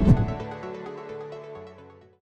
you